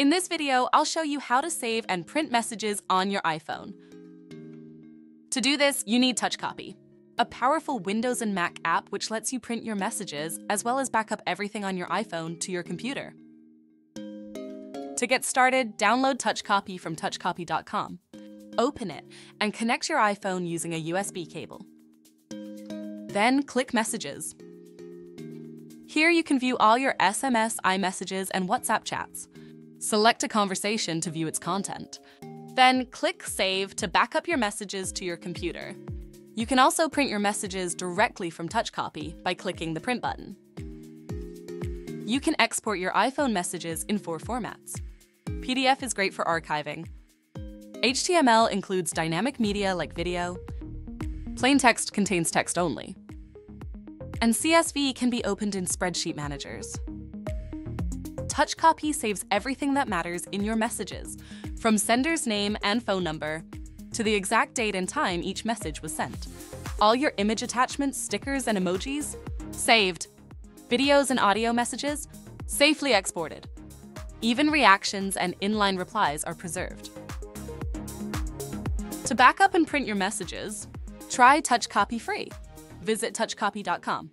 In this video, I'll show you how to save and print messages on your iPhone. To do this, you need TouchCopy, a powerful Windows and Mac app which lets you print your messages as well as back up everything on your iPhone to your computer. To get started, download TouchCopy from touchcopy.com. Open it and connect your iPhone using a USB cable. Then click Messages. Here you can view all your SMS, iMessages, and WhatsApp chats. Select a conversation to view its content. Then click Save to back up your messages to your computer. You can also print your messages directly from TouchCopy by clicking the Print button. You can export your iPhone messages in four formats. PDF is great for archiving. HTML includes dynamic media like video. Plain text contains text only and CSV can be opened in spreadsheet managers. TouchCopy saves everything that matters in your messages, from sender's name and phone number to the exact date and time each message was sent. All your image attachments, stickers, and emojis saved. Videos and audio messages safely exported. Even reactions and inline replies are preserved. To back up and print your messages, try TouchCopy free visit touchcopy.com.